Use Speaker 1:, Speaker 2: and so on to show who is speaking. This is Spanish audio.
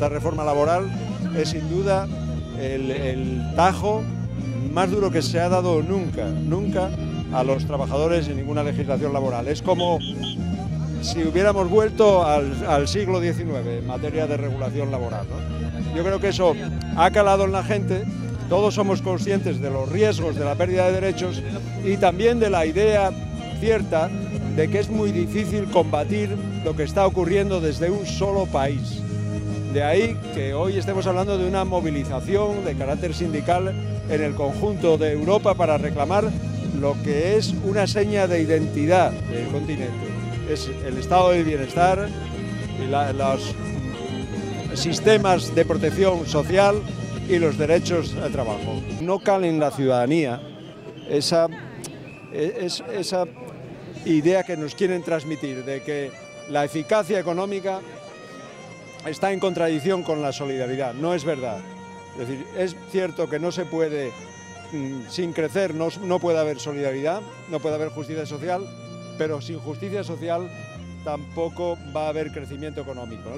Speaker 1: esta reforma laboral es sin duda el, tajo más duro que se ha dado nunca, nunca a los trabajadores en ninguna legislación laboral. Es como si hubiéramos vuelto al, siglo XIX en materia de regulación laboral. Yo creo que eso ha calado en la gente, todos somos conscientes de los riesgos de la pérdida de derechos y también de la idea cierta de que es muy difícil combatir lo que está ocurriendo desde un solo país. De ahí que hoy estemos hablando de una movilización de carácter sindical en el conjunto de Europa para reclamar lo que es una seña de identidad del continente. Es el estado de bienestar y los sistemas de protección social y los derechos al trabajo. No cale en la ciudadanía esa, esa idea que nos quieren transmitir de que la eficacia económica está en contradicción con la solidaridad. No es verdad. Es decir, es cierto que no se puede, mm, sin crecer, no, no puede haber solidaridad, no puede haber justicia social, pero sin justicia social tampoco va a haber crecimiento económico.